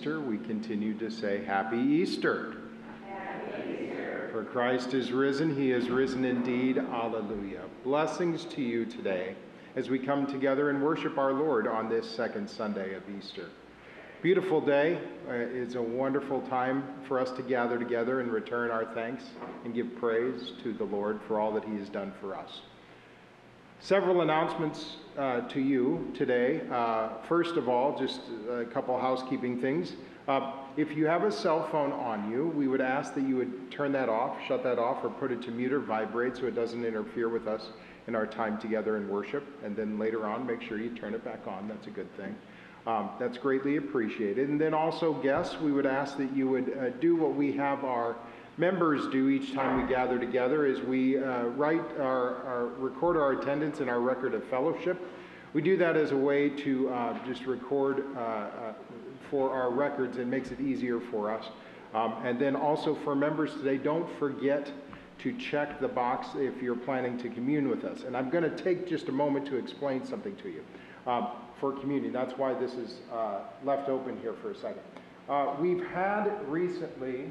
Easter, we continue to say Happy Easter. For Christ is risen, he is risen indeed. Alleluia. Blessings to you today as we come together and worship our Lord on this second Sunday of Easter. Beautiful day. Uh, it's a wonderful time for us to gather together and return our thanks and give praise to the Lord for all that he has done for us. Several announcements uh, to you today. Uh, first of all, just a couple housekeeping things. Uh, if you have a cell phone on you, we would ask that you would turn that off, shut that off, or put it to mute or vibrate so it doesn't interfere with us in our time together in worship. And then later on, make sure you turn it back on. That's a good thing. Um, that's greatly appreciated. And then also, guests, we would ask that you would uh, do what we have our members do each time we gather together is we uh, write our, our, record our attendance in our record of fellowship. We do that as a way to uh, just record uh, uh, for our records and makes it easier for us. Um, and then also for members today, don't forget to check the box if you're planning to commune with us. And I'm going to take just a moment to explain something to you um, for communion. That's why this is uh, left open here for a second. Uh, we've had recently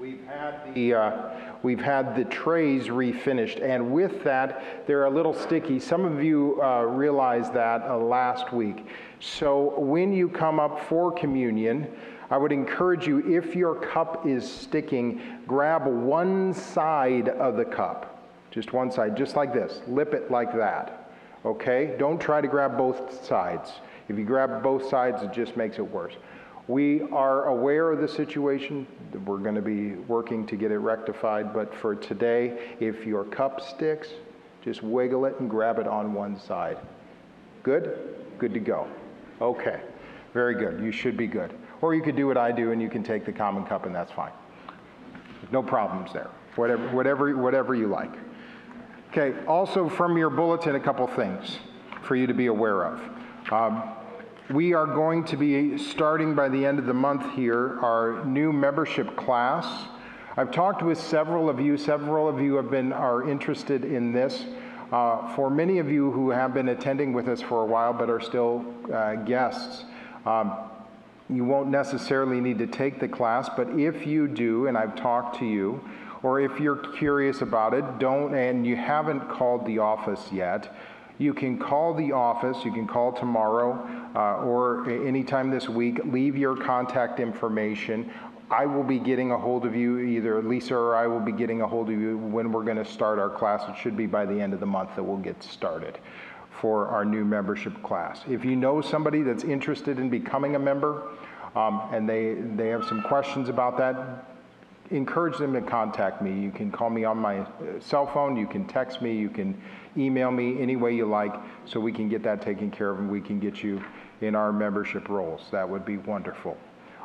We've had the uh, we've had the trays refinished, and with that, they're a little sticky. Some of you uh, realized that uh, last week. So when you come up for communion, I would encourage you, if your cup is sticking, grab one side of the cup, just one side, just like this. Lip it like that. Okay? Don't try to grab both sides. If you grab both sides, it just makes it worse. We are aware of the situation. We're going to be working to get it rectified. But for today, if your cup sticks, just wiggle it and grab it on one side. Good? Good to go. Okay. Very good. You should be good. Or you could do what I do and you can take the common cup and that's fine. No problems there. Whatever, whatever, whatever you like. Okay. Also, from your bulletin, a couple things for you to be aware of. Um, we are going to be starting by the end of the month here our new membership class. I've talked with several of you. Several of you have been are interested in this. Uh, for many of you who have been attending with us for a while but are still uh, guests, um, you won't necessarily need to take the class. But if you do, and I've talked to you, or if you're curious about it, don't and you haven't called the office yet you can call the office, you can call tomorrow uh, or anytime this week, leave your contact information. I will be getting a hold of you, either Lisa or I will be getting a hold of you when we're going to start our class. It should be by the end of the month that we'll get started for our new membership class. If you know somebody that's interested in becoming a member um, and they, they have some questions about that, encourage them to contact me. You can call me on my uh, cell phone, you can text me, you can email me any way you like so we can get that taken care of and we can get you in our membership rolls. That would be wonderful.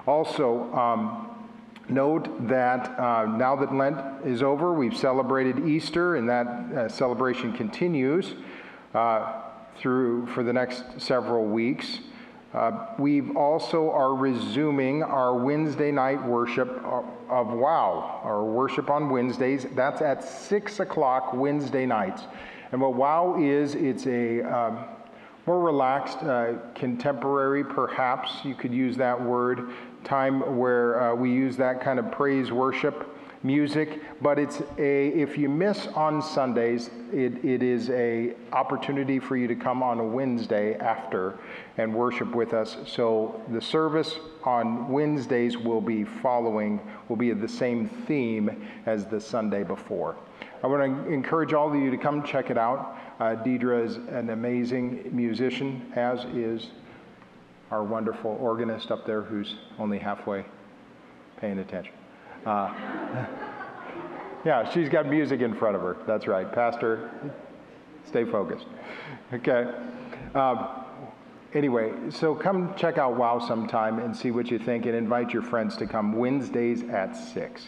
Also, um, note that uh, now that Lent is over, we've celebrated Easter, and that uh, celebration continues uh, through for the next several weeks. Uh, we also are resuming our Wednesday night worship of, of Wow, our worship on Wednesdays. That's at 6 o'clock Wednesday nights. And what WOW is, it's a um, more relaxed, uh, contemporary, perhaps you could use that word, time where uh, we use that kind of praise worship music. But it's a if you miss on sundays it, it is a opportunity for you to come on a wednesday after and worship with us. So the service on wednesdays will be following will be the same theme as the sunday before I want to encourage all of you to come check it out. Uh, Deidre is an amazing musician, as is our wonderful organist up there who's only halfway paying attention. Uh, yeah, she's got music in front of her. That's right. Pastor, stay focused. Okay. Um, anyway, so come check out WOW sometime and see what you think and invite your friends to come Wednesdays at 6.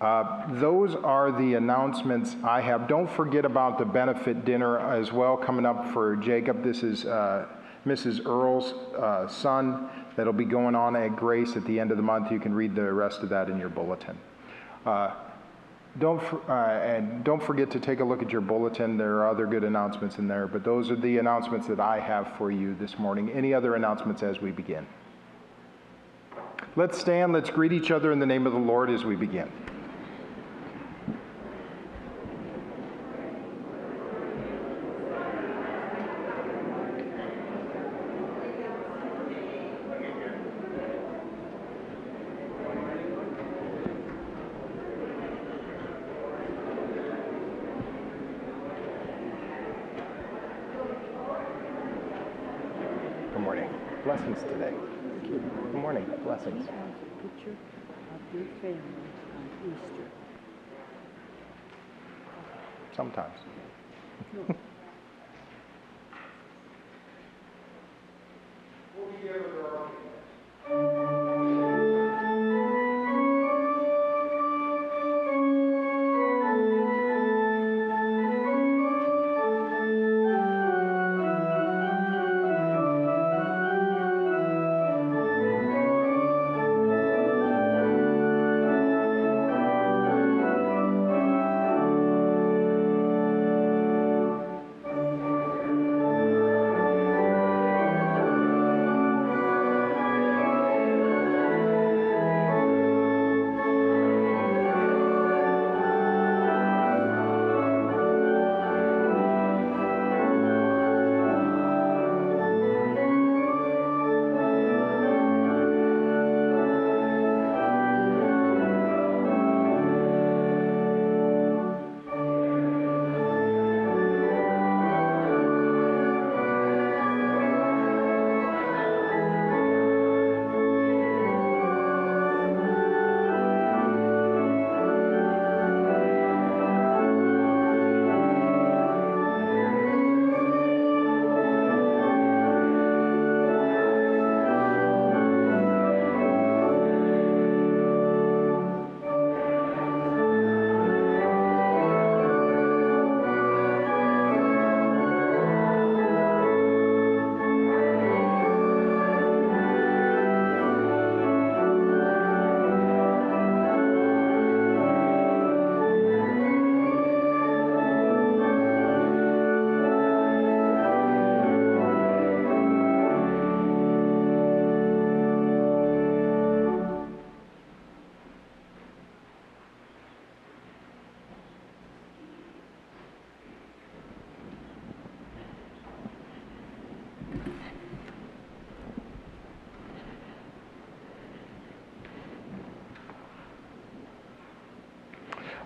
Uh, those are the announcements I have. Don't forget about the benefit dinner as well coming up for Jacob. This is uh, Mrs. Earl's uh, son that'll be going on at Grace at the end of the month. You can read the rest of that in your bulletin. Uh, don't, uh, and don't forget to take a look at your bulletin. There are other good announcements in there, but those are the announcements that I have for you this morning. Any other announcements as we begin? Let's stand, let's greet each other in the name of the Lord as we begin. Good morning. Blessings today. Good morning. Blessings. picture of your family on Easter. Sometimes.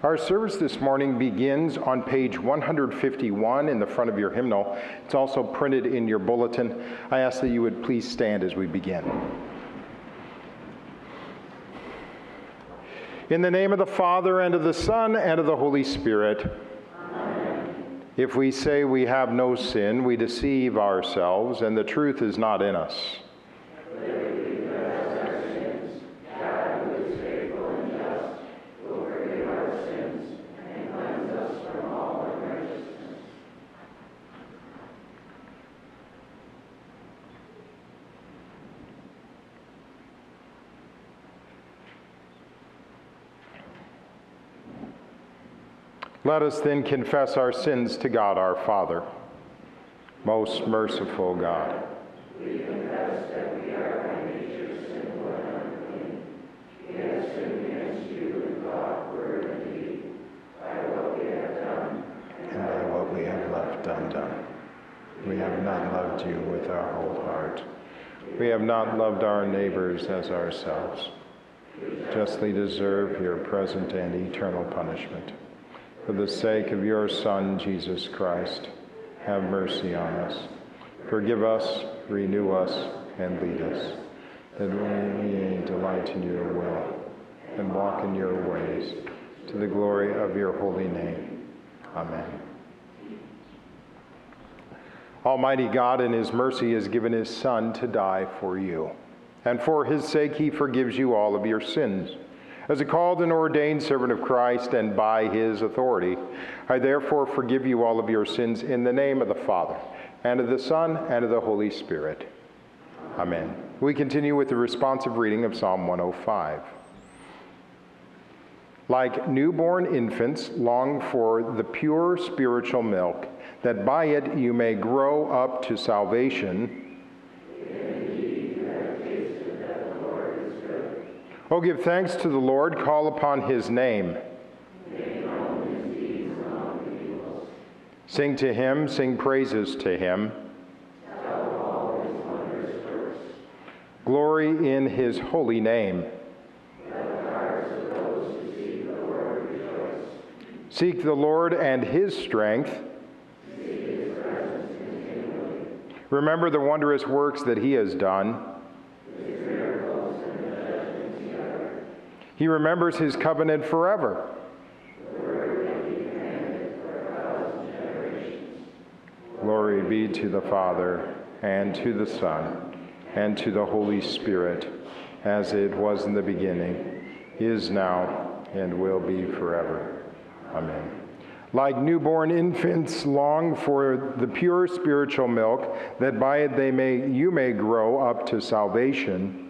Our service this morning begins on page 151 in the front of your hymnal. It's also printed in your bulletin. I ask that you would please stand as we begin. In the name of the Father, and of the Son, and of the Holy Spirit. If we say we have no sin, we deceive ourselves, and the truth is not in us. Let us then confess our sins to God our Father. Most merciful God. We confess that we are by nature sinful and unclean. We have sinned against you in thought, word, and deed, by what we have done, and by what we have left undone. We have not loved you with our whole heart. We have not loved our neighbors as ourselves. Justly deserve your present and eternal punishment for the sake of your Son, Jesus Christ, have mercy on us. Forgive us, renew us, and lead us, that we may delight in your will and walk in your ways, to the glory of your holy name. Amen. Almighty God, in his mercy, has given his Son to die for you, and for his sake, he forgives you all of your sins. As a called and ordained servant of Christ and by his authority, I therefore forgive you all of your sins in the name of the Father, and of the Son, and of the Holy Spirit. Amen. We continue with the responsive reading of Psalm 105. Like newborn infants, long for the pure spiritual milk, that by it you may grow up to salvation. Indeed, Oh, give thanks to the Lord, call upon his name. Sing to him, sing praises to him. Glory in his holy name. Seek the Lord and his strength. Remember the wondrous works that he has done. He remembers his covenant forever. Glory be to the Father, and to the Son, and to the Holy Spirit, as it was in the beginning, is now, and will be forever. Amen. Like newborn infants long for the pure spiritual milk, that by it they may, you may grow up to salvation.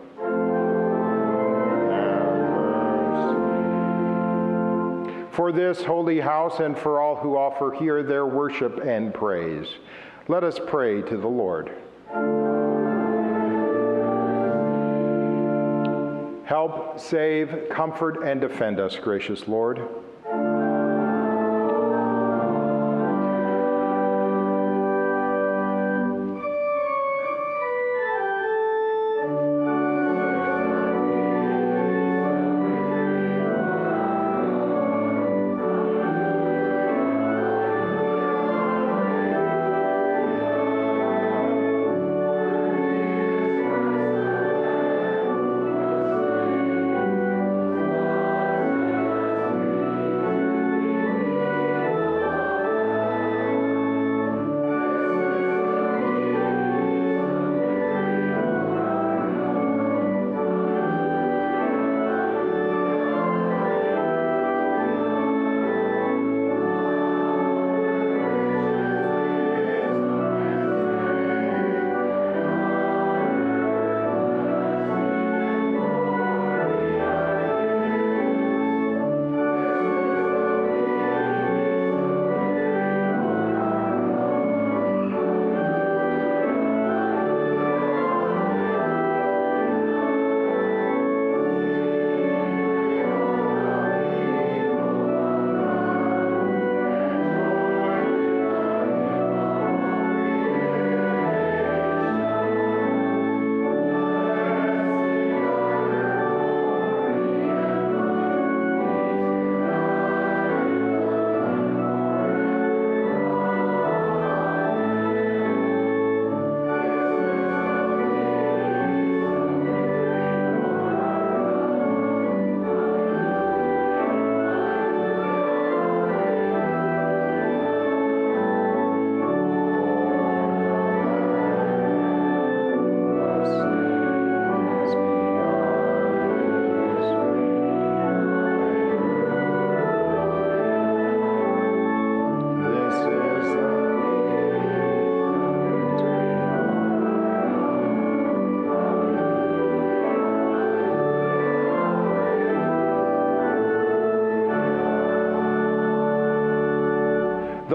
For this holy house and for all who offer here their worship and praise, let us pray to the Lord. Help, save, comfort, and defend us, gracious Lord.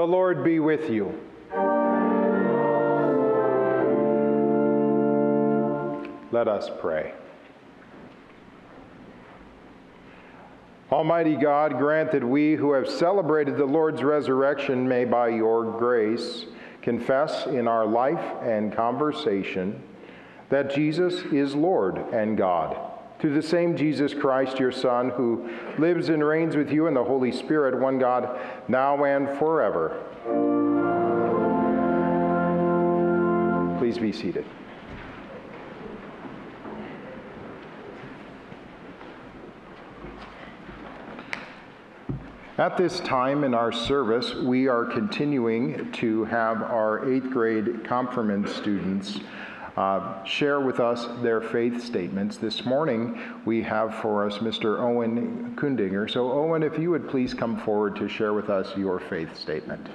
The Lord be with you. Let us pray. Almighty God, grant that we who have celebrated the Lord's resurrection may, by your grace, confess in our life and conversation that Jesus is Lord and God. Through the same Jesus Christ, your Son, who lives and reigns with you in the Holy Spirit, one God, now and forever. Please be seated. At this time in our service, we are continuing to have our eighth grade confirmand students uh, share with us their faith statements. This morning, we have for us Mr. Owen Kundinger. So, Owen, if you would please come forward to share with us your faith statement.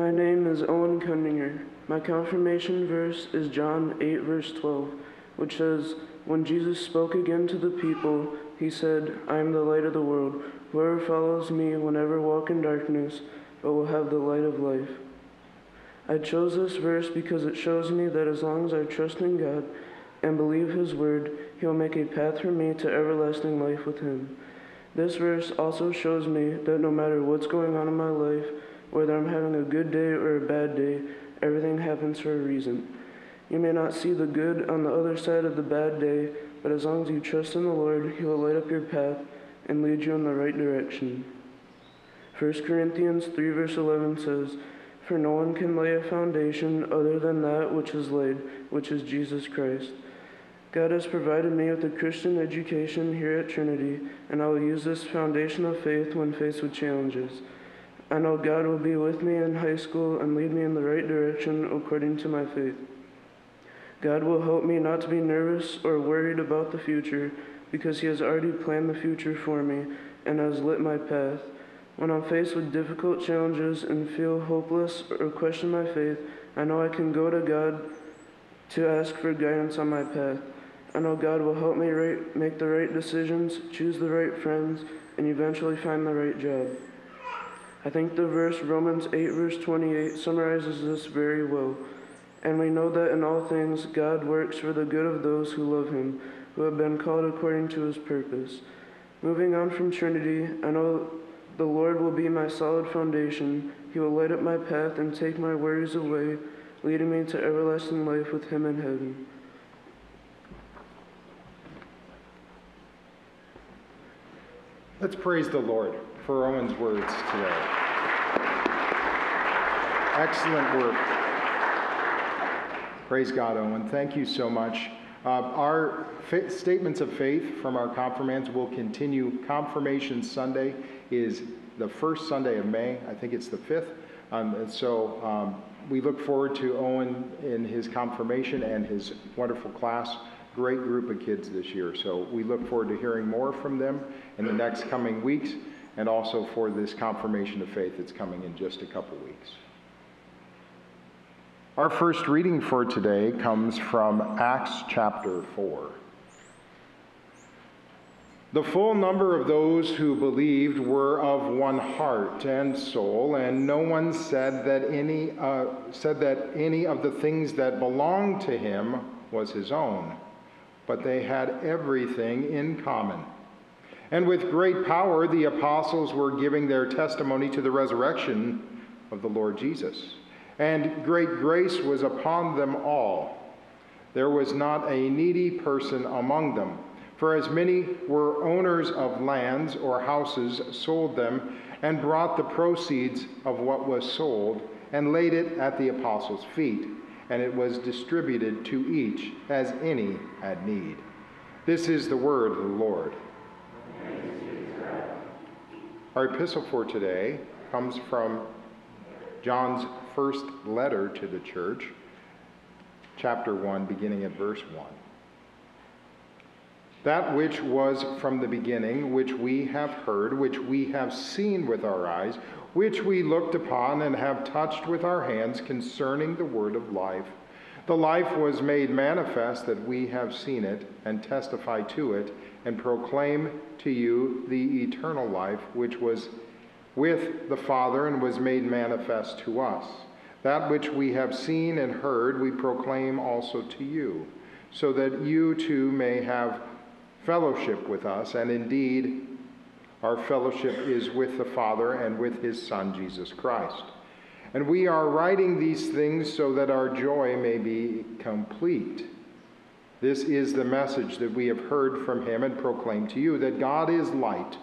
My name is Owen Kundinger. My confirmation verse is John 8, verse 12, which says, When Jesus spoke again to the people, he said, I am the light of the world. Whoever follows me will never walk in darkness, but will have the light of life. I chose this verse because it shows me that as long as I trust in God and believe His word, He will make a path for me to everlasting life with Him. This verse also shows me that no matter what's going on in my life, whether I'm having a good day or a bad day, everything happens for a reason. You may not see the good on the other side of the bad day, but as long as you trust in the Lord, He will light up your path and lead you in the right direction. 1 Corinthians 3, verse 11 says, For no one can lay a foundation other than that which is laid, which is Jesus Christ. God has provided me with a Christian education here at Trinity, and I will use this foundation of faith when faced with challenges. I know God will be with me in high school and lead me in the right direction according to my faith. God will help me not to be nervous or worried about the future because He has already planned the future for me and has lit my path. When I'm faced with difficult challenges and feel hopeless or question my faith, I know I can go to God to ask for guidance on my path. I know God will help me right, make the right decisions, choose the right friends, and eventually find the right job. I think the verse Romans 8, verse 28 summarizes this very well. And we know that in all things God works for the good of those who love him, who have been called according to his purpose. Moving on from Trinity, I know the Lord will be my solid foundation. He will light up my path and take my worries away, leading me to everlasting life with him in heaven. Let's praise the Lord for Owen's words today. Excellent work. Praise God, Owen. Thank you so much. Uh, our fa- statements of faith from our confirmands will continue. Confirmation Sunday is the first Sunday of May. I think it's the fifth. Um, and so um, we look forward to Owen in his confirmation and his wonderful class great group of kids this year. So we look forward to hearing more from them in the next coming weeks and also for this confirmation of faith that's coming in just a couple weeks. Our first reading for today comes from Acts chapter 4. The full number of those who believed were of one heart and soul, and no one said that any, uh, said that any of the things that belonged to him was his own but they had everything in common. And with great power, the apostles were giving their testimony to the resurrection of the Lord Jesus. And great grace was upon them all. There was not a needy person among them. For as many were owners of lands or houses, sold them, and brought the proceeds of what was sold, and laid it at the apostles' feet and it was distributed to each as any had need. This is the word of the Lord. Our epistle for today comes from John's first letter to the church, chapter 1, beginning at verse 1. That which was from the beginning, which we have heard, which we have seen with our eyes, which we looked upon and have touched with our hands concerning the word of life. The life was made manifest that we have seen it and testify to it and proclaim to you the eternal life which was with the Father and was made manifest to us. That which we have seen and heard we proclaim also to you, so that you too may have fellowship with us, and indeed our fellowship is with the Father and with his Son, Jesus Christ. And we are writing these things so that our joy may be complete. This is the message that we have heard from him and proclaimed to you that God is light,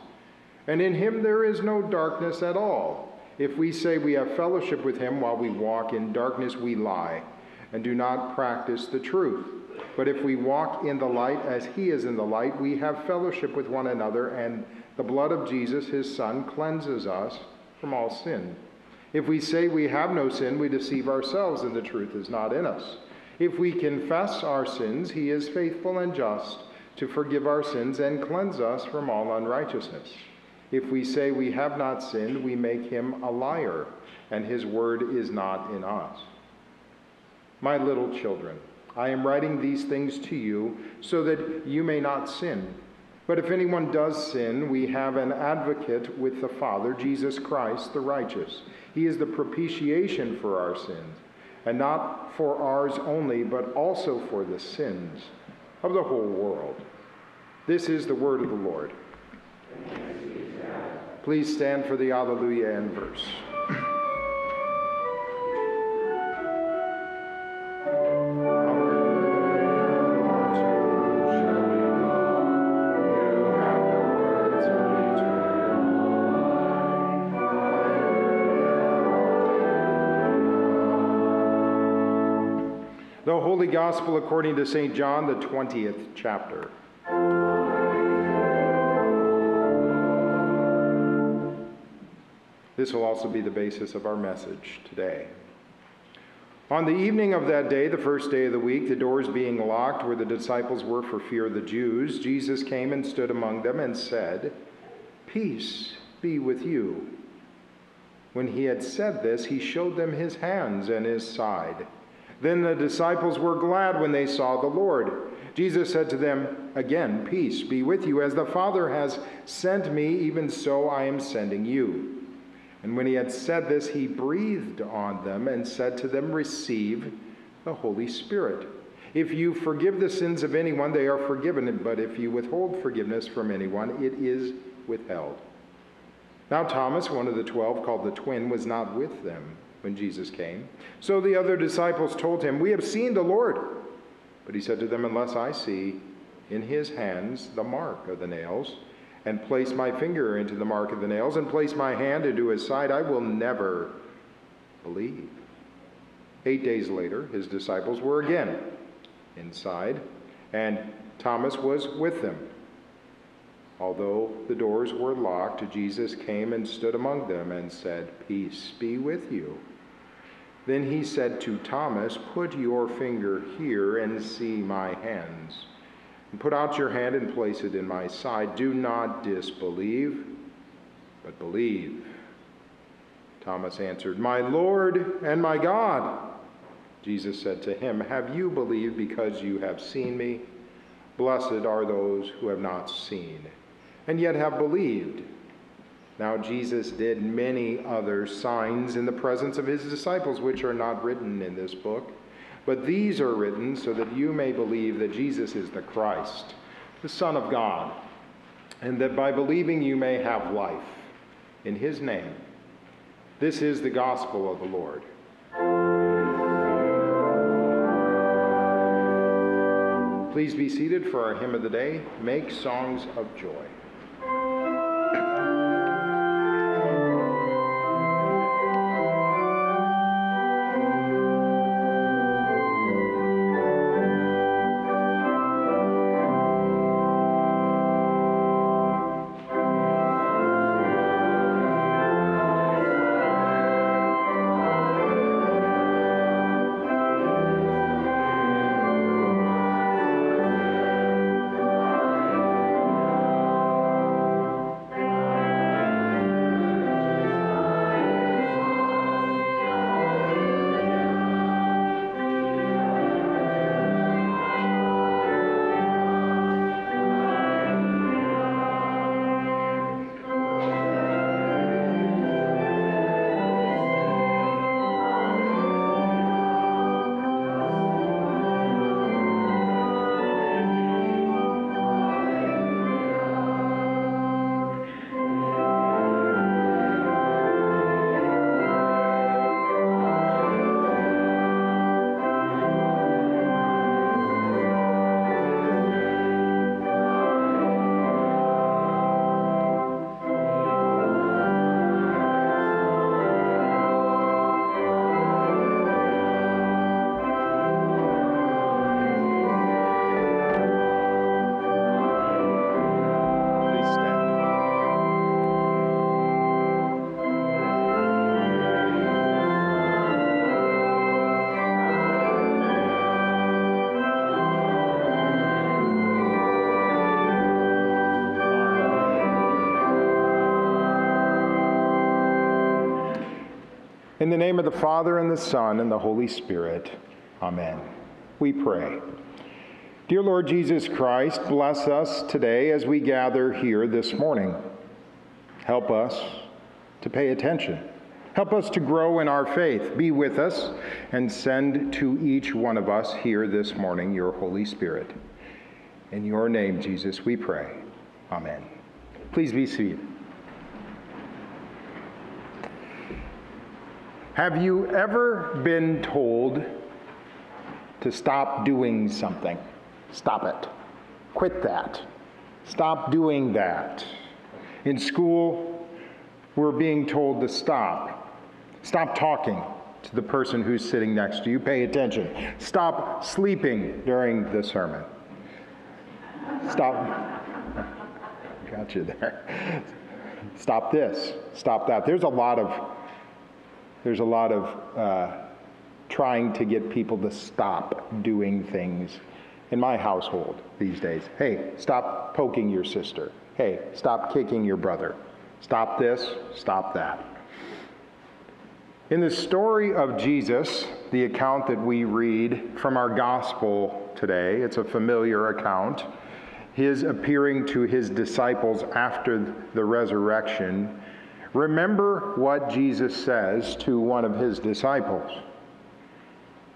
and in him there is no darkness at all. If we say we have fellowship with him while we walk in darkness, we lie and do not practice the truth. But if we walk in the light as he is in the light, we have fellowship with one another, and the blood of Jesus, his Son, cleanses us from all sin. If we say we have no sin, we deceive ourselves, and the truth is not in us. If we confess our sins, he is faithful and just to forgive our sins and cleanse us from all unrighteousness. If we say we have not sinned, we make him a liar, and his word is not in us. My little children, I am writing these things to you so that you may not sin. But if anyone does sin, we have an advocate with the Father, Jesus Christ the righteous. He is the propitiation for our sins, and not for ours only, but also for the sins of the whole world. This is the word of the Lord. Please stand for the Alleluia and verse. The Holy Gospel according to St. John, the 20th chapter. This will also be the basis of our message today. On the evening of that day, the first day of the week, the doors being locked where the disciples were for fear of the Jews, Jesus came and stood among them and said, Peace be with you. When he had said this, he showed them his hands and his side. Then the disciples were glad when they saw the Lord. Jesus said to them, Again, peace be with you. As the Father has sent me, even so I am sending you. And when he had said this, he breathed on them and said to them, Receive the Holy Spirit. If you forgive the sins of anyone, they are forgiven, but if you withhold forgiveness from anyone, it is withheld. Now, Thomas, one of the twelve, called the twin, was not with them when Jesus came. So the other disciples told him, We have seen the Lord. But he said to them, Unless I see in his hands the mark of the nails, and place my finger into the mark of the nails, and place my hand into his side, I will never believe. Eight days later, his disciples were again inside, and Thomas was with them. Although the doors were locked, Jesus came and stood among them and said, Peace be with you. Then he said to Thomas, Put your finger here and see my hands. And put out your hand and place it in my side. Do not disbelieve, but believe. Thomas answered, My Lord and my God. Jesus said to him, Have you believed because you have seen me? Blessed are those who have not seen and yet have believed. Now, Jesus did many other signs in the presence of his disciples, which are not written in this book. But these are written so that you may believe that Jesus is the Christ, the Son of God, and that by believing you may have life in his name. This is the gospel of the Lord. Please be seated for our hymn of the day Make Songs of Joy. In the name of the Father, and the Son, and the Holy Spirit. Amen. We pray. Dear Lord Jesus Christ, bless us today as we gather here this morning. Help us to pay attention. Help us to grow in our faith. Be with us and send to each one of us here this morning your Holy Spirit. In your name, Jesus, we pray. Amen. Please be seated. Have you ever been told to stop doing something? Stop it. Quit that. Stop doing that. In school, we're being told to stop. Stop talking to the person who's sitting next to you. Pay attention. Stop sleeping during the sermon. Stop. Got you there. Stop this. Stop that. There's a lot of there's a lot of uh, trying to get people to stop doing things in my household these days. Hey, stop poking your sister. Hey, stop kicking your brother. Stop this, stop that. In the story of Jesus, the account that we read from our gospel today, it's a familiar account. His appearing to his disciples after the resurrection Remember what Jesus says to one of his disciples.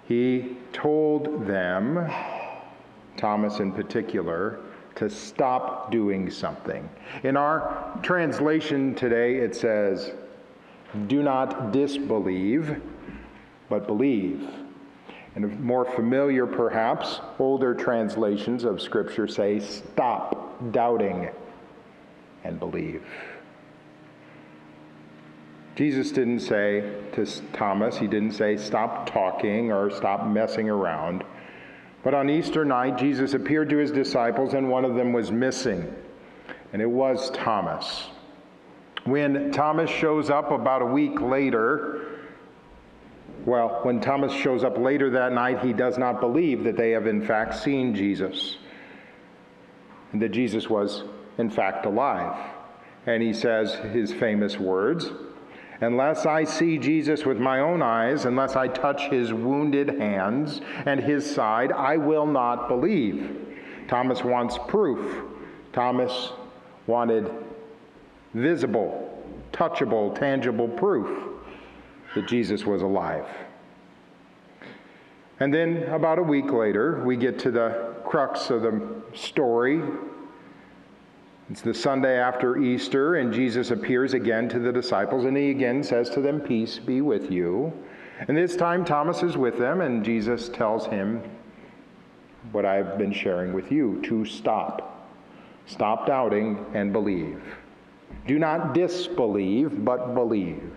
He told them, Thomas in particular, to stop doing something. In our translation today, it says, Do not disbelieve, but believe. And more familiar, perhaps, older translations of Scripture say, Stop doubting and believe. Jesus didn't say to Thomas, he didn't say, stop talking or stop messing around. But on Easter night, Jesus appeared to his disciples, and one of them was missing, and it was Thomas. When Thomas shows up about a week later, well, when Thomas shows up later that night, he does not believe that they have in fact seen Jesus, and that Jesus was in fact alive. And he says his famous words Unless I see Jesus with my own eyes, unless I touch his wounded hands and his side, I will not believe. Thomas wants proof. Thomas wanted visible, touchable, tangible proof that Jesus was alive. And then about a week later, we get to the crux of the story it's the Sunday after Easter, and Jesus appears again to the disciples, and he again says to them, Peace be with you. And this time, Thomas is with them, and Jesus tells him what I've been sharing with you to stop. Stop doubting and believe. Do not disbelieve, but believe.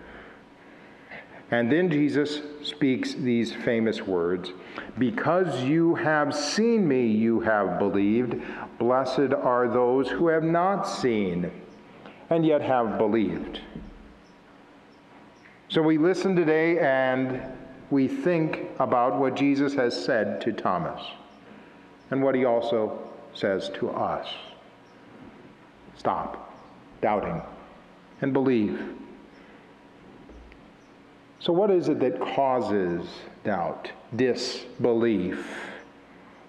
And then Jesus speaks these famous words Because you have seen me, you have believed. Blessed are those who have not seen and yet have believed. So we listen today and we think about what Jesus has said to Thomas and what he also says to us. Stop doubting and believe. So, what is it that causes doubt, disbelief?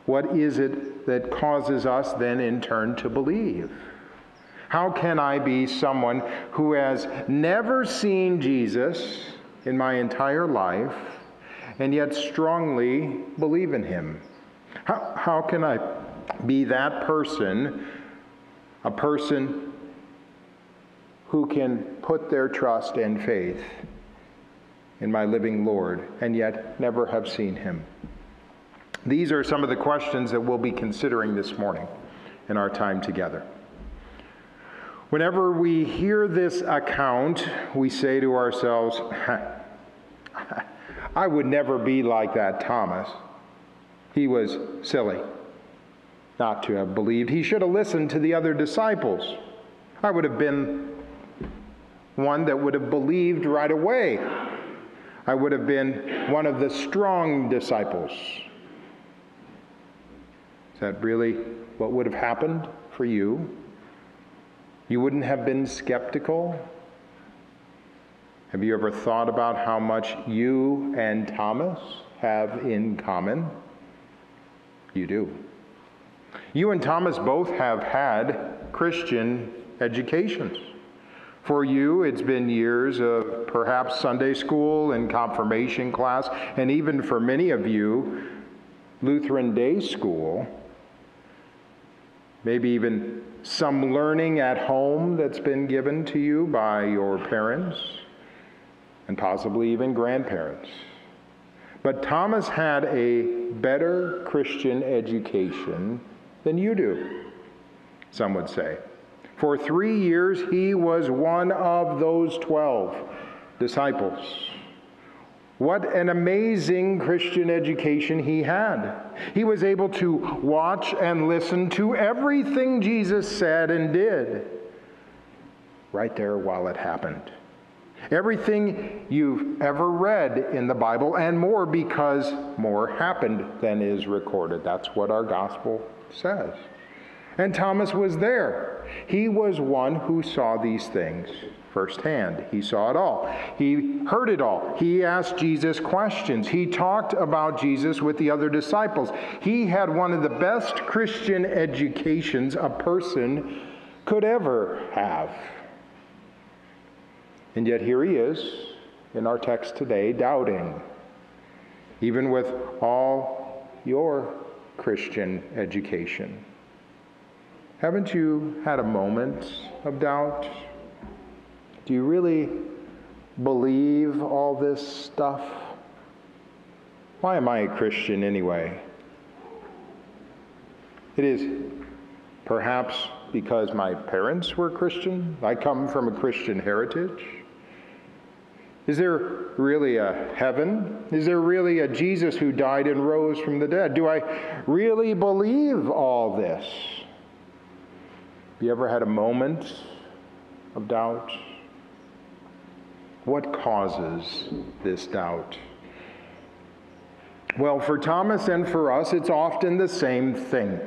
What is it that causes us then in turn to believe? How can I be someone who has never seen Jesus in my entire life and yet strongly believe in him? How, how can I be that person, a person who can put their trust and faith in my living Lord, and yet never have seen him? These are some of the questions that we'll be considering this morning in our time together. Whenever we hear this account, we say to ourselves, I would never be like that Thomas. He was silly not to have believed. He should have listened to the other disciples. I would have been one that would have believed right away. I would have been one of the strong disciples. Is that really what would have happened for you? You wouldn't have been skeptical? Have you ever thought about how much you and Thomas have in common? You do. You and Thomas both have had Christian educations. For you, it's been years of perhaps Sunday school and confirmation class, and even for many of you, Lutheran day school. Maybe even some learning at home that's been given to you by your parents and possibly even grandparents. But Thomas had a better Christian education than you do, some would say. For three years, he was one of those 12 disciples. What an amazing Christian education he had. He was able to watch and listen to everything Jesus said and did right there while it happened. Everything you've ever read in the Bible and more because more happened than is recorded. That's what our gospel says. And Thomas was there. He was one who saw these things firsthand. He saw it all. He heard it all. He asked Jesus questions. He talked about Jesus with the other disciples. He had one of the best Christian educations a person could ever have. And yet here he is in our text today, doubting, even with all your Christian education. Haven't you had a moment of doubt? Do you really believe all this stuff? Why am I a Christian anyway? It is perhaps because my parents were Christian. I come from a Christian heritage. Is there really a heaven? Is there really a Jesus who died and rose from the dead? Do I really believe all this? Have you ever had a moment of doubt? What causes this doubt? Well, for Thomas and for us, it's often the same thing.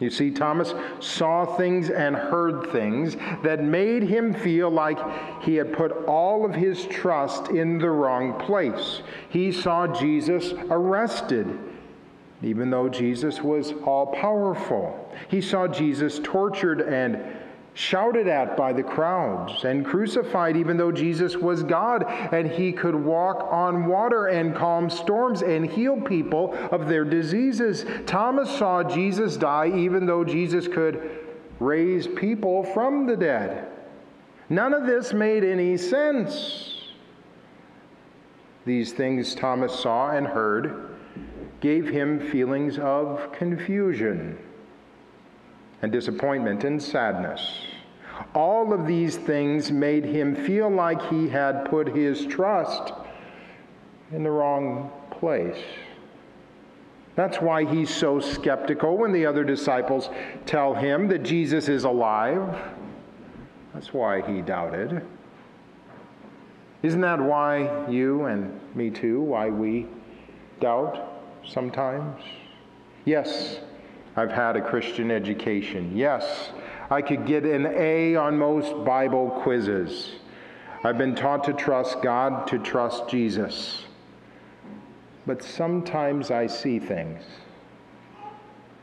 You see, Thomas saw things and heard things that made him feel like he had put all of his trust in the wrong place. He saw Jesus arrested, even though Jesus was all powerful. He saw Jesus tortured and shouted at by the crowds and crucified, even though Jesus was God and he could walk on water and calm storms and heal people of their diseases. Thomas saw Jesus die, even though Jesus could raise people from the dead. None of this made any sense. These things Thomas saw and heard gave him feelings of confusion and disappointment and sadness. All of these things made him feel like he had put his trust in the wrong place. That's why he's so skeptical when the other disciples tell him that Jesus is alive. That's why he doubted. Isn't that why you and me too, why we doubt sometimes? Yes, I've had a Christian education. Yes, I could get an A on most Bible quizzes. I've been taught to trust God, to trust Jesus. But sometimes I see things.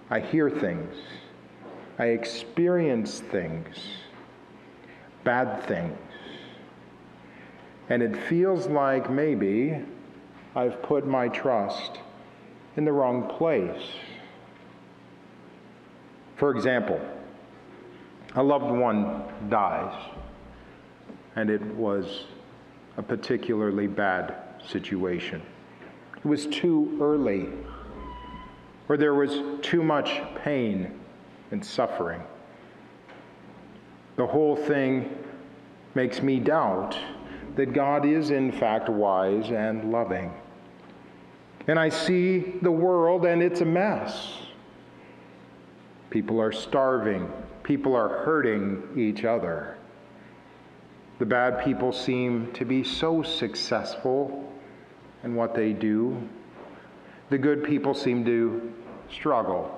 I hear things. I experience things. Bad things. And it feels like maybe I've put my trust in the wrong place. For example, a loved one dies, and it was a particularly bad situation. It was too early, or there was too much pain and suffering. The whole thing makes me doubt that God is, in fact, wise and loving. And I see the world, and it's a mess. People are starving. People are hurting each other. The bad people seem to be so successful in what they do. The good people seem to struggle.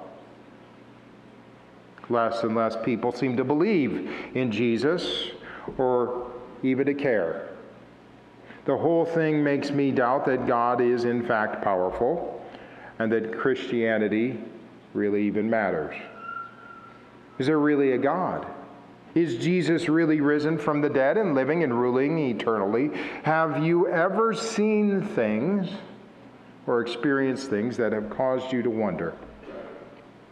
Less and less people seem to believe in Jesus or even to care. The whole thing makes me doubt that God is, in fact, powerful and that Christianity really even matters. Is there really a God? Is Jesus really risen from the dead and living and ruling eternally? Have you ever seen things or experienced things that have caused you to wonder?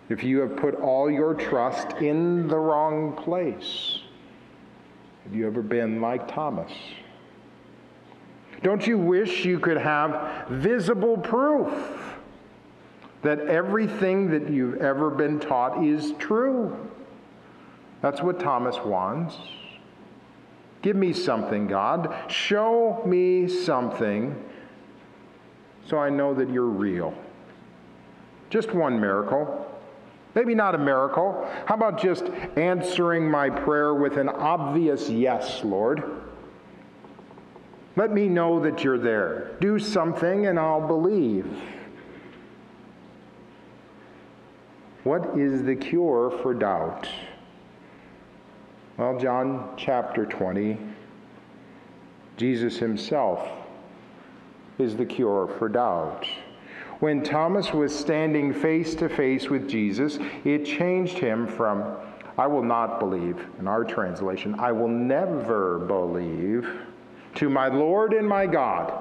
If you have put all your trust in the wrong place, have you ever been like Thomas? Don't you wish you could have visible proof that everything that you've ever been taught is true? That's what Thomas wants. Give me something, God. Show me something so I know that you're real. Just one miracle. Maybe not a miracle. How about just answering my prayer with an obvious yes, Lord? Let me know that you're there. Do something and I'll believe. What is the cure for doubt? Well, John chapter 20, Jesus himself is the cure for doubt. When Thomas was standing face to face with Jesus, it changed him from, I will not believe, in our translation, I will never believe, to my Lord and my God.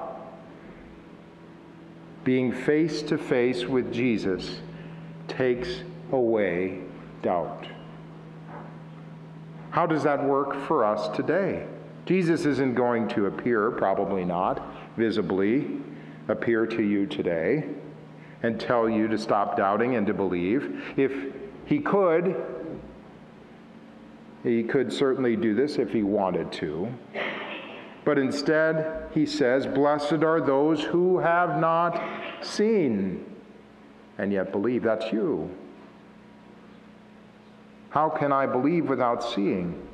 Being face to face with Jesus takes away doubt. How does that work for us today? Jesus isn't going to appear, probably not, visibly appear to you today and tell you to stop doubting and to believe. If he could, he could certainly do this if he wanted to. But instead, he says, Blessed are those who have not seen and yet believe. That's you. How can I believe without seeing?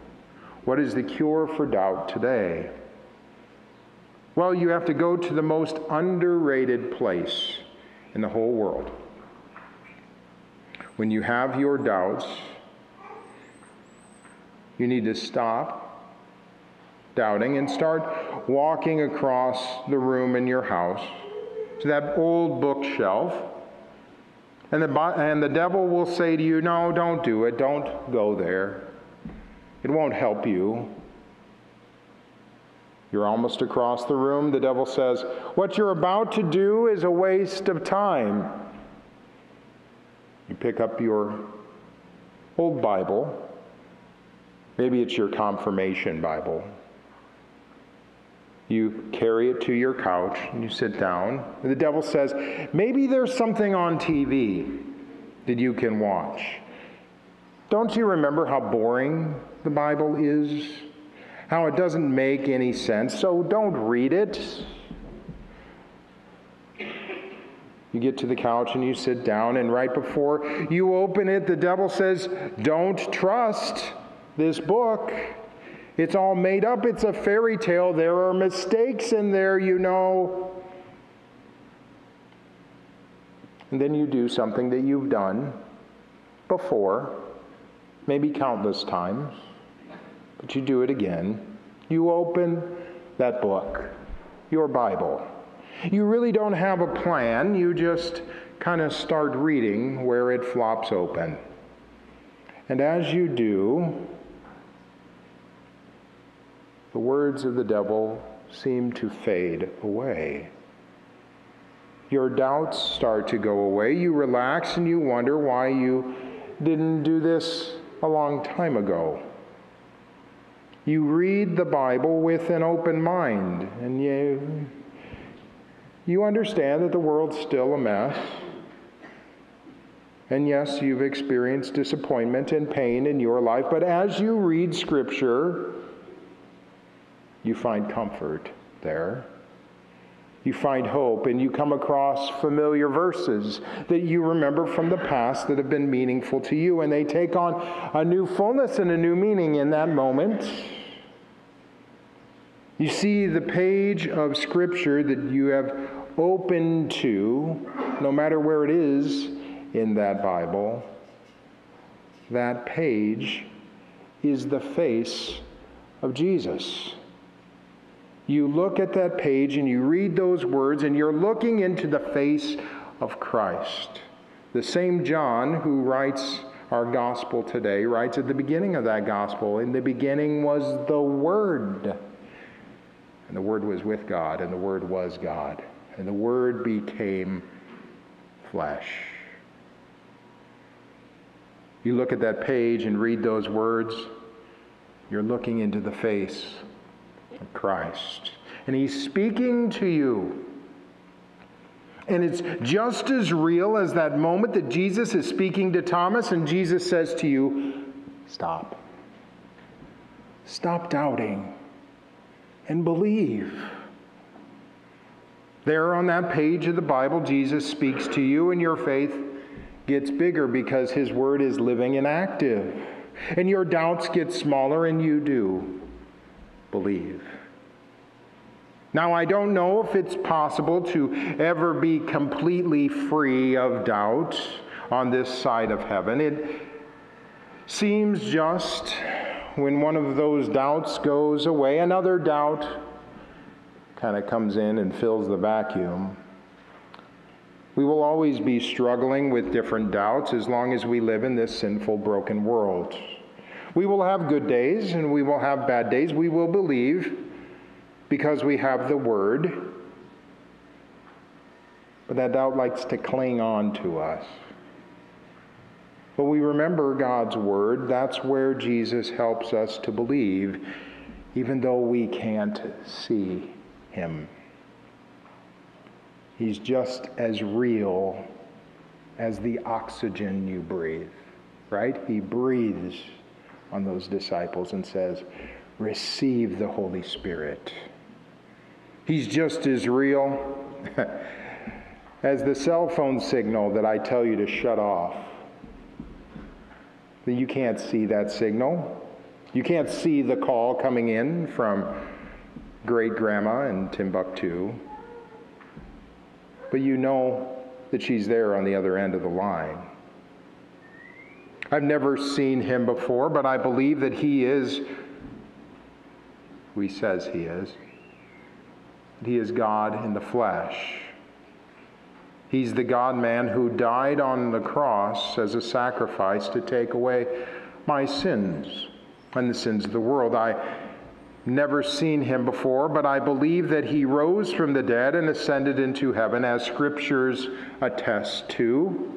What is the cure for doubt today? Well, you have to go to the most underrated place in the whole world. When you have your doubts, you need to stop doubting and start walking across the room in your house to that old bookshelf and the, and the devil will say to you, No, don't do it. Don't go there. It won't help you. You're almost across the room. The devil says, What you're about to do is a waste of time. You pick up your old Bible. Maybe it's your confirmation Bible. You carry it to your couch and you sit down. And the devil says, Maybe there's something on TV that you can watch. Don't you remember how boring the Bible is? How it doesn't make any sense, so don't read it. You get to the couch and you sit down, and right before you open it, the devil says, Don't trust this book. It's all made up. It's a fairy tale. There are mistakes in there, you know. And then you do something that you've done before, maybe countless times, but you do it again. You open that book, your Bible. You really don't have a plan, you just kind of start reading where it flops open. And as you do, the words of the devil seem to fade away. Your doubts start to go away. You relax and you wonder why you didn't do this a long time ago. You read the Bible with an open mind, and you, you understand that the world's still a mess. And yes, you've experienced disappointment and pain in your life, but as you read Scripture, you find comfort there. You find hope, and you come across familiar verses that you remember from the past that have been meaningful to you, and they take on a new fullness and a new meaning in that moment. You see the page of Scripture that you have opened to, no matter where it is in that Bible, that page is the face of Jesus. You look at that page and you read those words, and you're looking into the face of Christ. The same John who writes our gospel today writes at the beginning of that gospel In the beginning was the Word. And the Word was with God, and the Word was God. And the Word became flesh. You look at that page and read those words, you're looking into the face Christ. And He's speaking to you. And it's just as real as that moment that Jesus is speaking to Thomas and Jesus says to you, Stop. Stop doubting and believe. There on that page of the Bible, Jesus speaks to you, and your faith gets bigger because his word is living and active. And your doubts get smaller, and you do believe. Now, I don't know if it's possible to ever be completely free of doubt on this side of heaven. It seems just when one of those doubts goes away, another doubt kind of comes in and fills the vacuum. We will always be struggling with different doubts as long as we live in this sinful, broken world. We will have good days and we will have bad days. We will believe because we have the Word. But that doubt likes to cling on to us. But we remember God's Word. That's where Jesus helps us to believe, even though we can't see him. He's just as real as the oxygen you breathe, right? He breathes on those disciples and says, Receive the Holy Spirit. He's just as real as the cell phone signal that I tell you to shut off. You can't see that signal. You can't see the call coming in from great grandma in Timbuktu, but you know that she's there on the other end of the line. I've never seen him before, but I believe that he is who he says he is. He is God in the flesh. He's the God man who died on the cross as a sacrifice to take away my sins and the sins of the world. I never seen him before, but I believe that he rose from the dead and ascended into heaven, as scriptures attest to.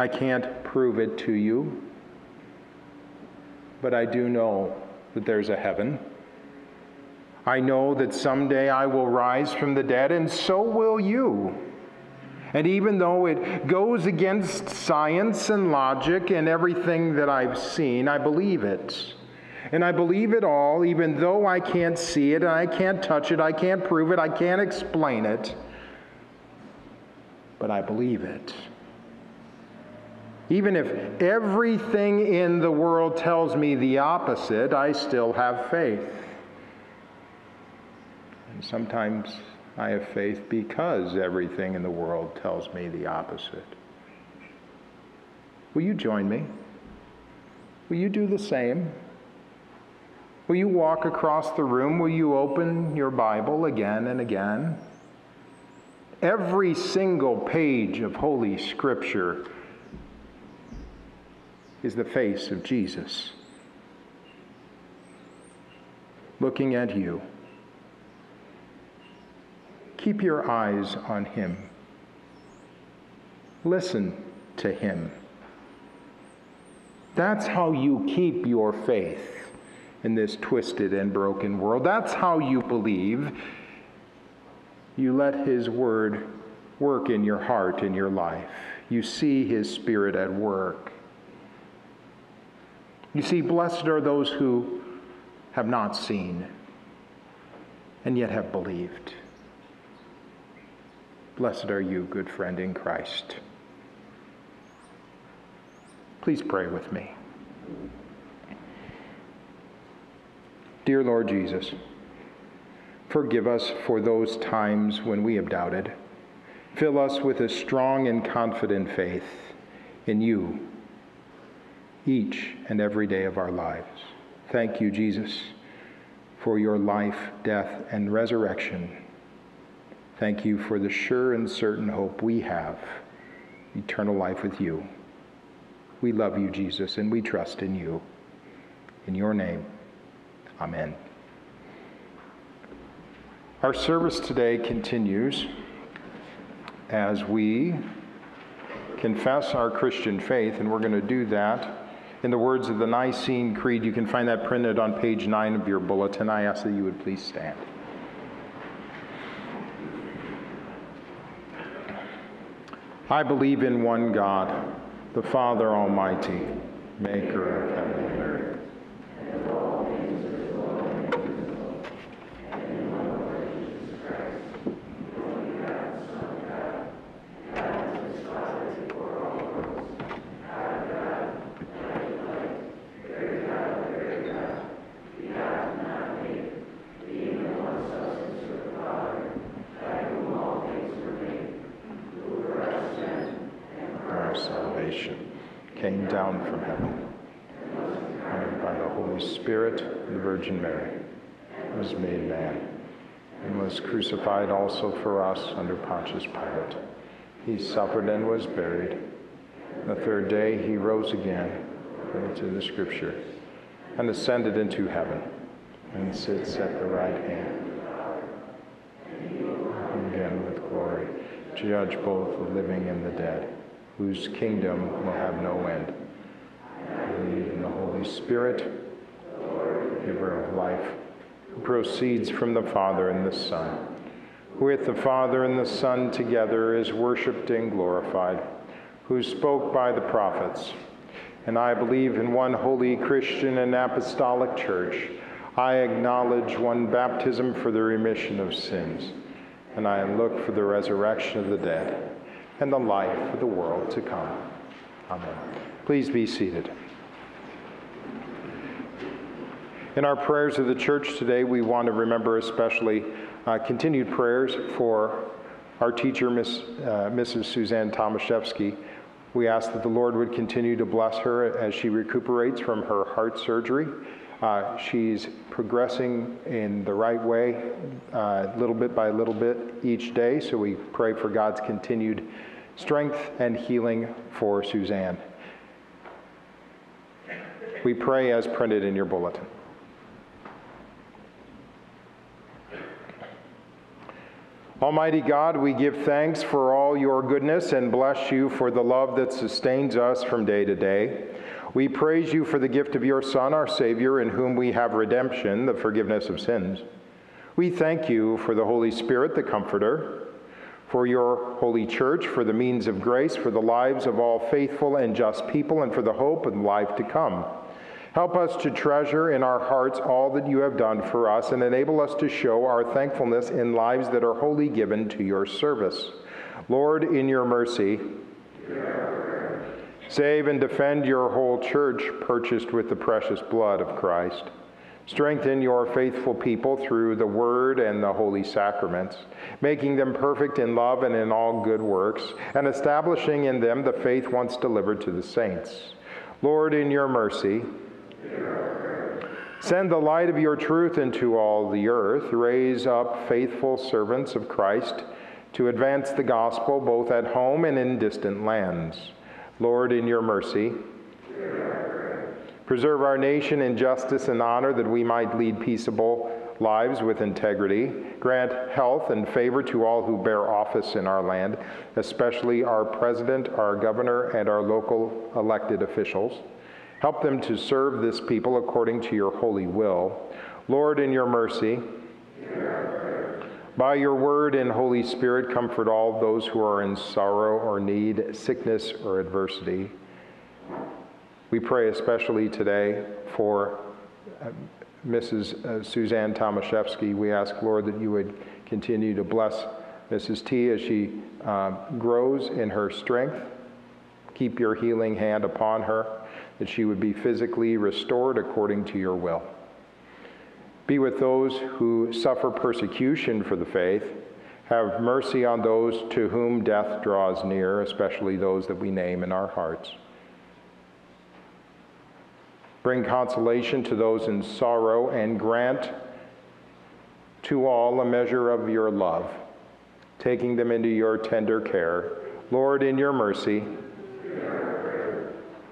I can't prove it to you, but I do know that there's a heaven. I know that someday I will rise from the dead, and so will you. And even though it goes against science and logic and everything that I've seen, I believe it. And I believe it all, even though I can't see it, and I can't touch it, I can't prove it, I can't explain it. But I believe it. Even if everything in the world tells me the opposite, I still have faith. And sometimes I have faith because everything in the world tells me the opposite. Will you join me? Will you do the same? Will you walk across the room? Will you open your Bible again and again? Every single page of Holy Scripture is the face of Jesus looking at you. Keep your eyes on Him. Listen to Him. That's how you keep your faith in this twisted and broken world. That's how you believe. You let His Word work in your heart, in your life. You see His Spirit at work. You see, blessed are those who have not seen and yet have believed. Blessed are you, good friend in Christ. Please pray with me. Dear Lord Jesus, forgive us for those times when we have doubted. Fill us with a strong and confident faith in you each and every day of our lives. Thank you, Jesus, for your life, death, and resurrection. Thank you for the sure and certain hope we have eternal life with you. We love you, Jesus, and we trust in you. In your name, amen. Our service today continues as we confess our Christian faith, and we're going to do that in the words of the Nicene Creed. You can find that printed on page 9 of your bulletin. I ask that you would please stand. I believe in one God, the Father Almighty, maker of heaven and earth. Our salvation came down from heaven. And by the Holy Spirit, the Virgin Mary was made man and was crucified also for us under Pontius Pilate. He suffered and was buried. The third day he rose again, according to the Scripture, and ascended into heaven, and sits at the right hand. Again with glory, to judge both the living and the dead, whose kingdom will have no end. I believe in the Holy Spirit, giver of life, who proceeds from the Father and the Son, with the Father and the Son together is worshiped and glorified, who spoke by the prophets. And I believe in one holy Christian and apostolic church. I acknowledge one baptism for the remission of sins, and I look for the resurrection of the dead and the life of the world to come. Amen. Please be seated. In our prayers of the church today, we want to remember especially uh, continued prayers for our teacher, Miss, uh, Mrs. Suzanne Tomaszewski. We ask that the Lord would continue to bless her as she recuperates from her heart surgery. Uh, she's progressing in the right way, uh, little bit by little bit each day, so we pray for God's continued strength and healing for Suzanne. We pray as printed in your bulletin. Almighty God, we give thanks for all your goodness and bless you for the love that sustains us from day to day. We praise you for the gift of your Son, our Savior, in whom we have redemption, the forgiveness of sins. We thank you for the Holy Spirit, the Comforter, for your holy church, for the means of grace, for the lives of all faithful and just people, and for the hope and life to come. Help us to treasure in our hearts all that you have done for us and enable us to show our thankfulness in lives that are wholly given to your service. Lord, in your mercy, save and defend your whole church purchased with the precious blood of Christ. Strengthen your faithful people through the word and the holy sacraments, making them perfect in love and in all good works, and establishing in them the faith once delivered to the saints. Lord, in your mercy, Send the light of your truth into all the earth. Raise up faithful servants of Christ to advance the gospel both at home and in distant lands. Lord, in your mercy, preserve our nation in justice and honor that we might lead peaceable lives with integrity. Grant health and favor to all who bear office in our land, especially our president, our governor, and our local elected officials. Help them to serve this people according to your holy will. Lord, in your mercy, by your word and Holy Spirit, comfort all those who are in sorrow or need, sickness or adversity. We pray especially today for uh, Mrs. Uh, Suzanne Tomaszewski. We ask, Lord, that you would continue to bless Mrs. T as she uh, grows in her strength. Keep your healing hand upon her that she would be physically restored according to your will. Be with those who suffer persecution for the faith. Have mercy on those to whom death draws near, especially those that we name in our hearts. Bring consolation to those in sorrow and grant to all a measure of your love, taking them into your tender care. Lord, in your mercy,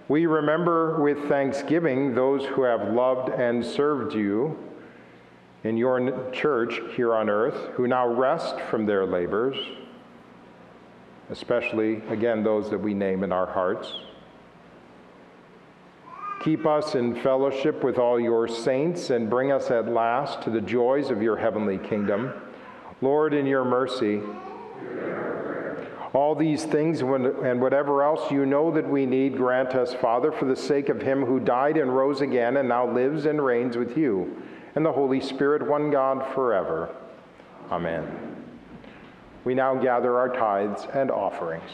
we remember with thanksgiving those who have loved and served you in your church here on earth, who now rest from their labors, especially, again, those that we name in our hearts. Keep us in fellowship with all your saints and bring us at last to the joys of your heavenly kingdom. Lord, in your mercy, all these things and whatever else you know that we need, grant us, Father, for the sake of him who died and rose again and now lives and reigns with you and the Holy Spirit, one God forever. Amen. We now gather our tithes and offerings.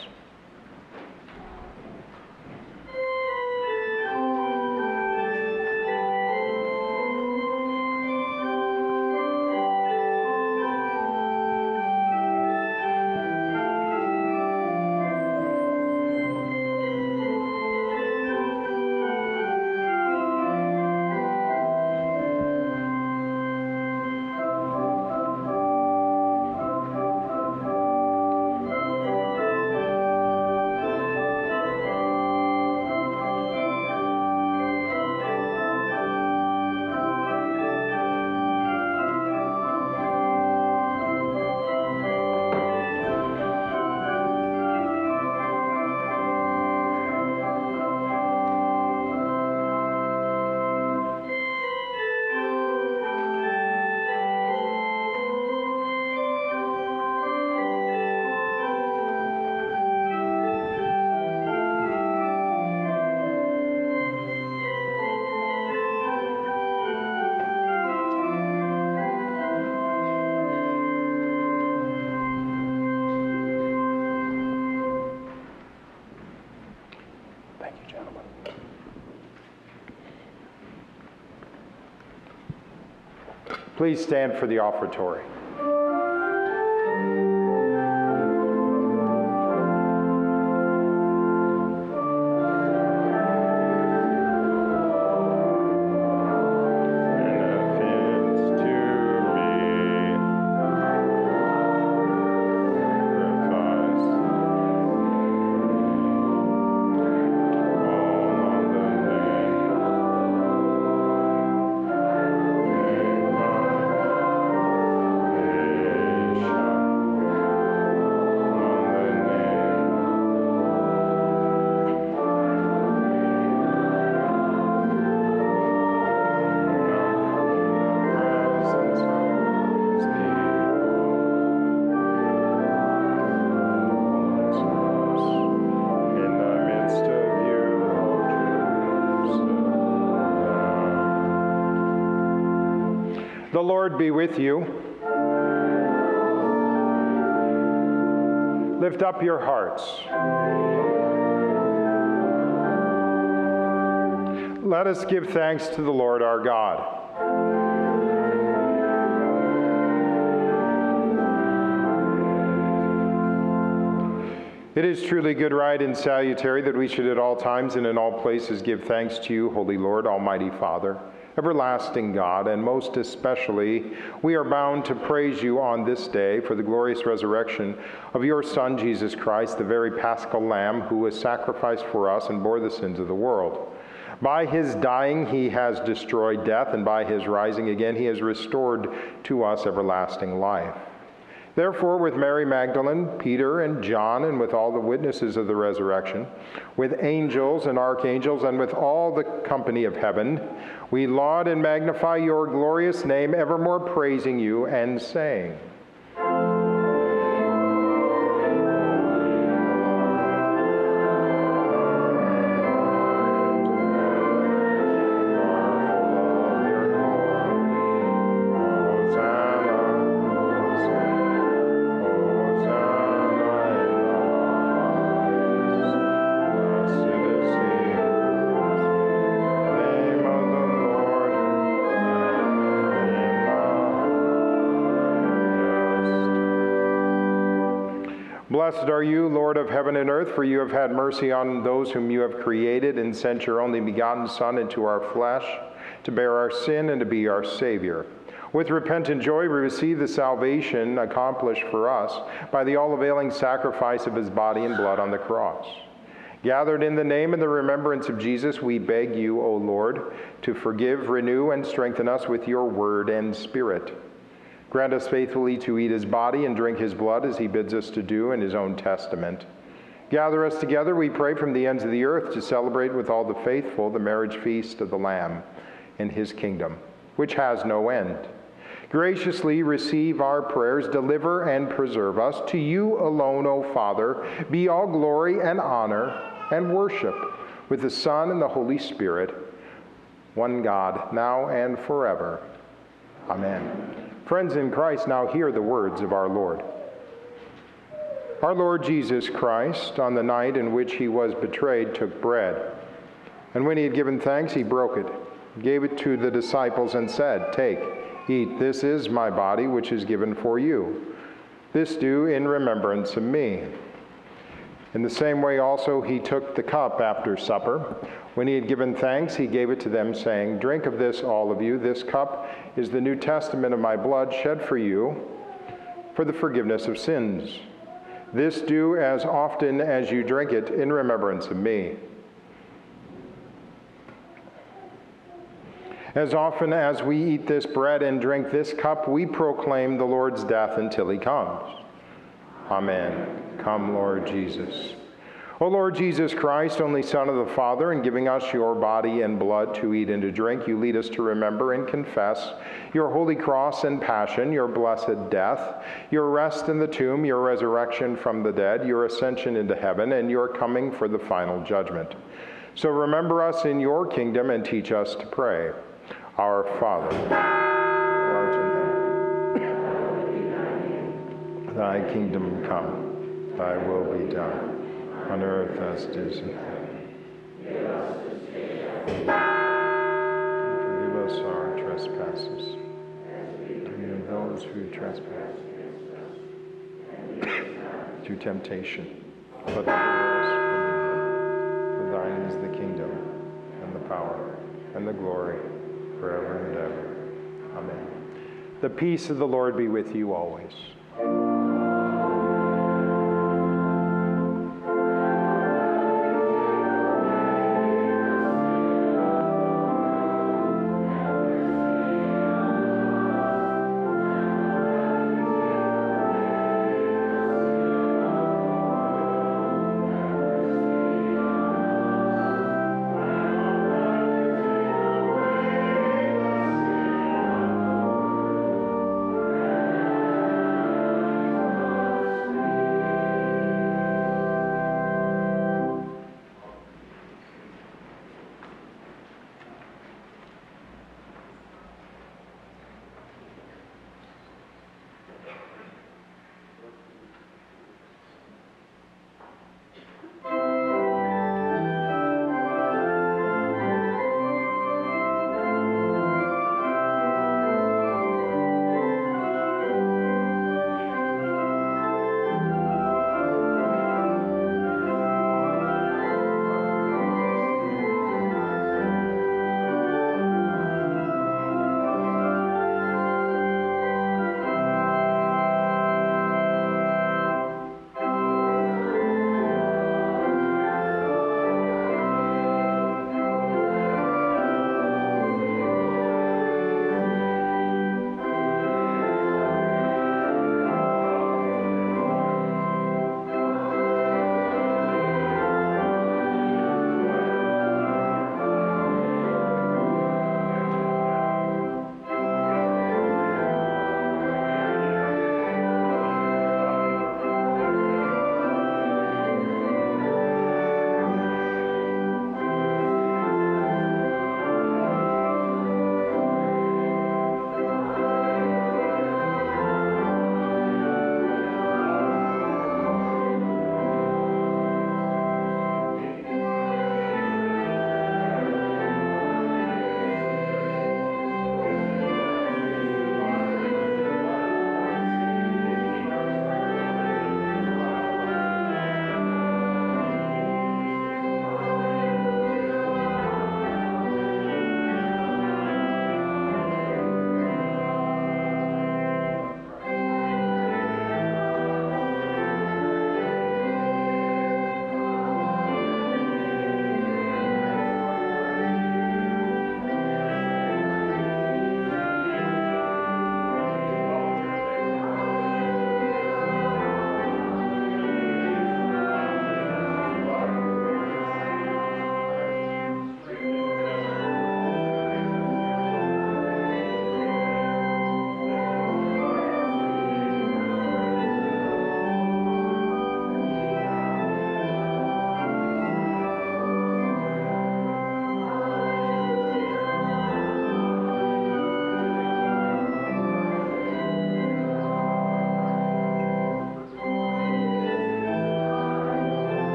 Please stand for the offertory. Lord be with you. Lift up your hearts. Let us give thanks to the Lord our God. It is truly good, right, and salutary that we should at all times and in all places give thanks to you, Holy Lord, Almighty Father, everlasting God, and most especially we are bound to praise you on this day for the glorious resurrection of your Son, Jesus Christ, the very paschal Lamb who was sacrificed for us and bore the sins of the world. By his dying, he has destroyed death, and by his rising again, he has restored to us everlasting life. Therefore, with Mary Magdalene, Peter, and John, and with all the witnesses of the resurrection, with angels and archangels, and with all the company of heaven, we laud and magnify your glorious name, evermore praising you and saying, Blessed are you, Lord of heaven and earth, for you have had mercy on those whom you have created and sent your only begotten Son into our flesh to bear our sin and to be our Savior. With repentant joy, we receive the salvation accomplished for us by the all availing sacrifice of his body and blood on the cross. Gathered in the name and the remembrance of Jesus, we beg you, O Lord, to forgive, renew, and strengthen us with your word and spirit. Grant us faithfully to eat his body and drink his blood as he bids us to do in his own testament. Gather us together, we pray, from the ends of the earth to celebrate with all the faithful the marriage feast of the Lamb in his kingdom, which has no end. Graciously receive our prayers, deliver and preserve us. To you alone, O Father, be all glory and honor and worship with the Son and the Holy Spirit, one God, now and forever. Amen. Friends in Christ, now hear the words of our Lord. Our Lord Jesus Christ, on the night in which he was betrayed, took bread. And when he had given thanks, he broke it, gave it to the disciples, and said, Take, eat, this is my body, which is given for you. This do in remembrance of me. In the same way, also, he took the cup after supper. When he had given thanks, he gave it to them, saying, Drink of this, all of you. This cup is the New Testament of my blood shed for you for the forgiveness of sins. This do as often as you drink it in remembrance of me. As often as we eat this bread and drink this cup, we proclaim the Lord's death until he comes. Amen. Come, Lord Jesus. O Lord Jesus Christ, only Son of the Father, in giving us your body and blood to eat and to drink, you lead us to remember and confess your holy cross and passion, your blessed death, your rest in the tomb, your resurrection from the dead, your ascension into heaven, and your coming for the final judgment. So remember us in your kingdom and teach us to pray. Our Father, thy kingdom come thy will be done, on earth as it is in heaven. Forgive us our trespasses, and those who trespass. to temptation, but us. For thine is the kingdom, and the power, and the glory, forever and ever. Amen. The peace of the Lord be with you always.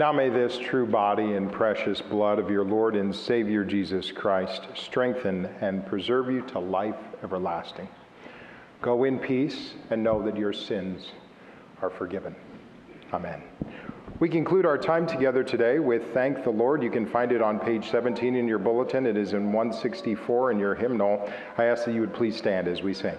Now may this true body and precious blood of your Lord and Savior Jesus Christ strengthen and preserve you to life everlasting. Go in peace and know that your sins are forgiven. Amen. We conclude our time together today with Thank the Lord. You can find it on page 17 in your bulletin. It is in 164 in your hymnal. I ask that you would please stand as we sing.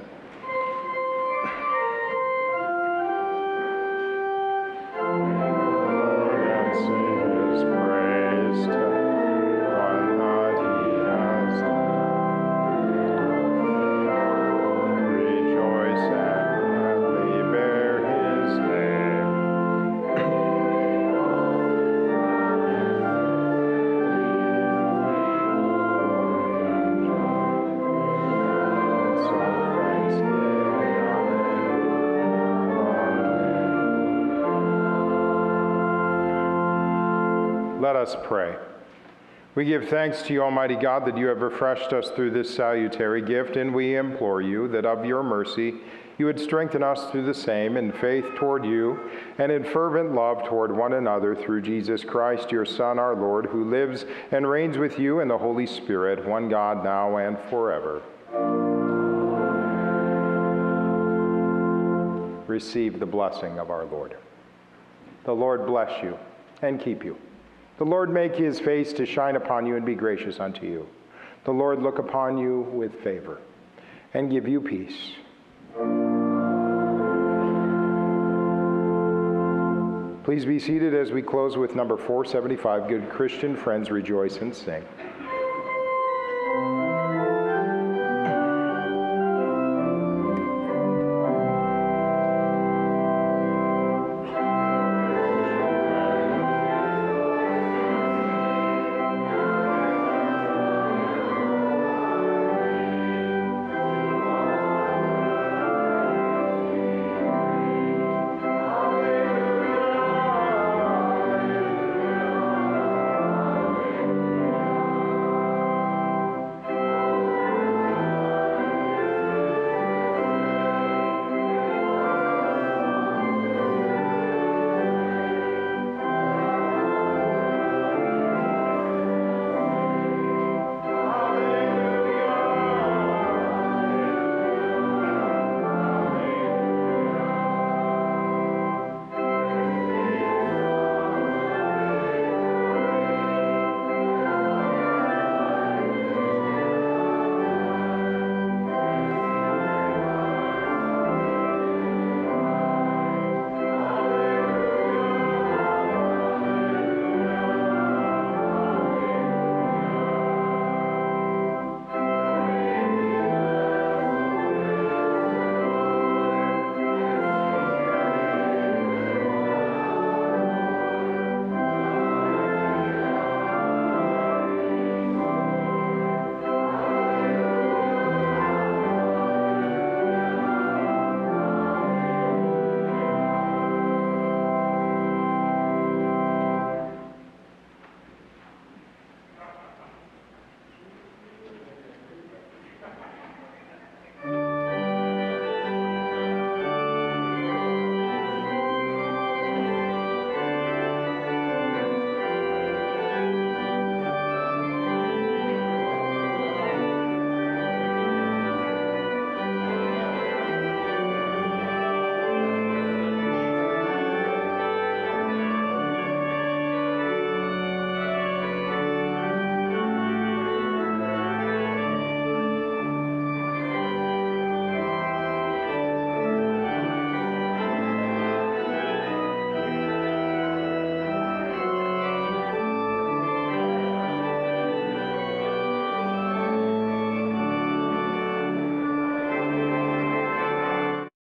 We give thanks to you, Almighty God, that you have refreshed us through this salutary gift, and we implore you that of your mercy you would strengthen us through the same in faith toward you and in fervent love toward one another through Jesus Christ, your Son, our Lord, who lives and reigns with you in the Holy Spirit, one God, now and forever. Receive the blessing of our Lord. The Lord bless you and keep you. The Lord make his face to shine upon you and be gracious unto you. The Lord look upon you with favor and give you peace. Please be seated as we close with number 475 Good Christian Friends Rejoice and Sing.